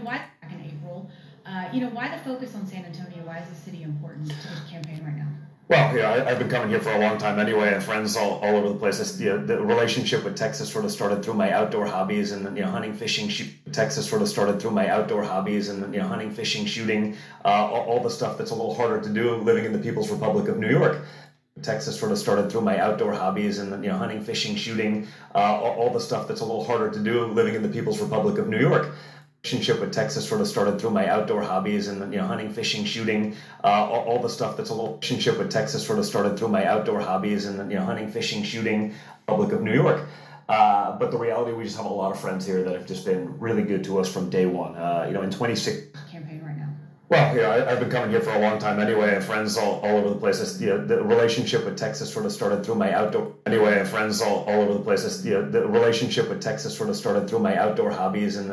Why back in April? Uh, you know, why the focus on San Antonio? Why is the city important to this campaign right now? Well, yeah, I, have been coming here for a long time anyway, and friends all, all over the place. This, the, the relationship with Texas sort of started through my outdoor hobbies and you know hunting, fishing. Shoot. Texas sort of started through my outdoor hobbies and you know hunting, fishing, shooting, uh, all, all the stuff that's a little harder to do living in the People's Republic of New York. Texas sort of started through my outdoor hobbies and you know hunting, fishing, shooting, uh, all, all the stuff that's a little harder to do living in the People's Republic of New York relationship with Texas sort of started through my outdoor hobbies and you know hunting, fishing, shooting, uh, all, all, the stuff that's a relationship with Texas sort of started through my outdoor hobbies and you know hunting, fishing, shooting, public of New York. Uh, but the reality, we just have a lot of friends here that have just been really good to us from day one. Uh, you know, in 26 campaign right now. Well, yeah, I, have been coming here for a long time anyway, and friends all, all over the place. You know, the relationship with Texas sort of started through my outdoor anyway, and friends all, all over the place. You know, the relationship with Texas sort of started through my outdoor hobbies and